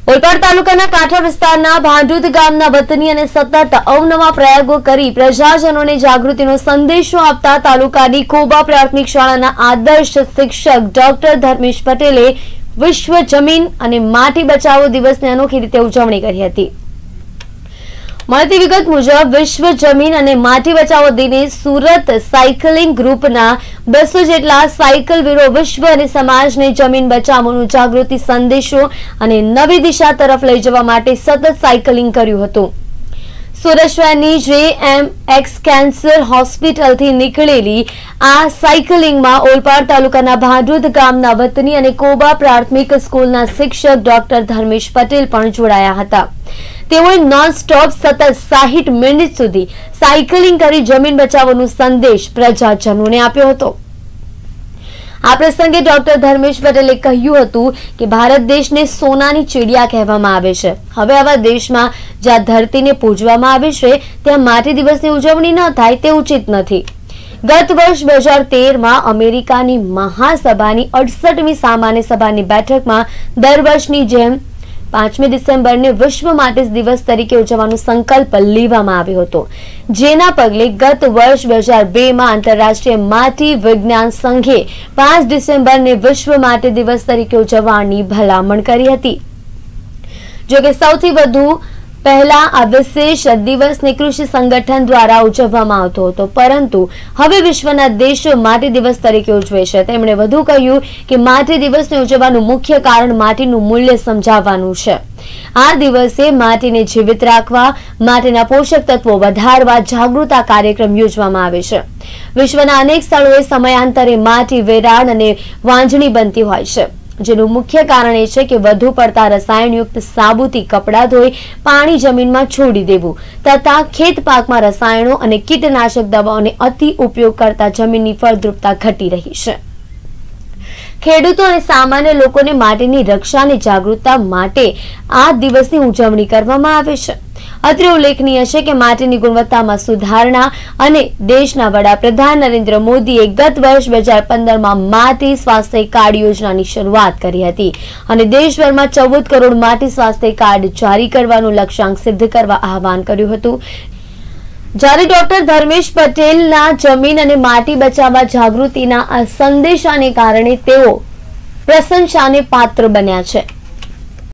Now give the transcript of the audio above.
ઓલપાડ તાલુકાના કાંઠા વિસ્તારના ભાંડુદ ગામના વતની અને સતત અવનવા પ્રયોગો કરી પ્રજાજનોને જાગૃતિનો સંદેશો આપતા તાલુકાની ખોબા પ્રાથમિક શાળાના આદર્શ શિક્ષક ડોક્ટર ધર્મેશ પટેલે વિશ્વ જમીન અને માટી બચાવો દિવસની અનોખી રીતે ઉજવણી કરી હતી. મળતી વિગત મુજબ, વિશ્વ જમીન અને માટી બચાવો દિને સુરત સાયકલિંગ ગ્રુપના બસો જેટલા સાયકલ વીરો વિશ્વ અને સમાજને જમીન બચાવોનું જાગૃતિ સંદેશો અને નવી દિશા તરફ લઈ જવા માટે સતત સાયકલિંગ કર્યું હતું. સુરત શહેરની જે એમ એક્સ કેન્સર હોસ્પિટલથી નીકળેલી આ સાયકલિંગમાં ઓલપાડ તાલુકાના ભાંડુદ ગામના વતની અને કોબા પ્રાથમિક સ્કૂલના શિક્ષક ડોક્ટર ધર્મેશ પટેલ પણ જોડાયા હતા. તેઓએ નોન સ્ટોપ સતત સાહીઠ મિનિટ સુધી સાયકલિંગ કરી જમીન બચાવવાનો સંદેશ પ્રજાજનોને આપ્યો હતો. આ પ્રસંગે ડોક્ટર ધર્મેશ પટેલે કહ્યું હતું કે ભારત દેશને સોનાની ચીડિયા કહેવામાં આવે છે. હવે આવા દેશમાં જ્યાં ધરતીને પૂજવામાં આવે છે, ત્યાં માટી દિવસની ઉજવણી ન થાય તે ઉચિત નથી. ગત વર્ષ બે હજાર તેરમાં અમેરિકાની મહાસભાની અડસઠમી સામાન્ય સભાની બેઠકમાં દર વર્ષની જેમ પાંચમી ડિસેમ્બરને વિશ્વ માટી દિવસ તરીકે ઉજવવાનો સંકલ્પ લેવામાં આવ્યો હતો. જેના પગલે ગત વર્ષ બે હજાર બેમાં આંતરરાષ્ટ્રીય માટી વિજ્ઞાન સંઘે પાંચ ડિસેમ્બરને વિશ્વ માટી દિવસ તરીકે ઉજવવાની ભલામણ કરી હતી. જોકે સૌથી વધુ પહેલા આ વિશેષ દિવસને કૃષિ સંગઠન દ્વારા ઉજવવામાં આવતો હતો. પરંતુ હવે વિશ્વના દેશો માટી દિવસ તરીકે ઉજવે છે. તેમણે વધુ કહ્યું કે માટી દિવસને ઉજવવાનું મુખ્ય કારણ માટીનું મૂલ્ય સમજાવવાનું છે. આ દિવસે માટીને જીવિત રાખવા, માટીના પોષક તત્વો વધારવા જાગૃતતા કાર્યક્રમ યોજવામાં આવે છે. વિશ્વના અનેક સ્થળોએ સમયાંતરે માટી વેરાણ અને વાંજણી બનતી હોય છે. જેનું મુખ્ય કારણ એ છે કે વધુ પડતા રસાયણયુક્ત સાબુથી કપડાં ધોઈ પાણી જમીનમાં છોડી દેવું તથા ખેત પાકમાં રસાયણો અને કીટનાશક દવાઓને અતિ ઉપયોગ કરતા જમીનની ફળદ્રુપતા ઘટી રહી છે. ખેડૂતો અને સામાન્ય લોકોને માટેની રક્ષા અને જાગૃતતા માટે આ દિવસની ઉજવણી કરવામાં આવે છે. અત્રે ઉલ્લેખનીય છે કે માટીની ગુણવત્તામાં સુધારણા અને દેશના વડાપ્રધાન નરેન્દ્ર મોદીએ ગત વર્ષ બે હજાર પંદરમાં માટી સ્વાસ્થ્ય કાર્ડ યોજનાની શરૂઆત કરી હતી. અને દેશભરમાં ચૌદ કરોડ માટી સ્વાસ્થ્ય કાર્ડ જારી કરવાનું લક્ષ્યાંક સિદ્ધ કરવા આહવાન કર્યું હતું. જ્યારે ડોક્ટર ધર્મેશ પટેલના જમીન અને માટી બચાવવા જાગૃતિના સંદેશાને કારણે તેઓ પ્રશંસાને પાત્ર બન્યા છે.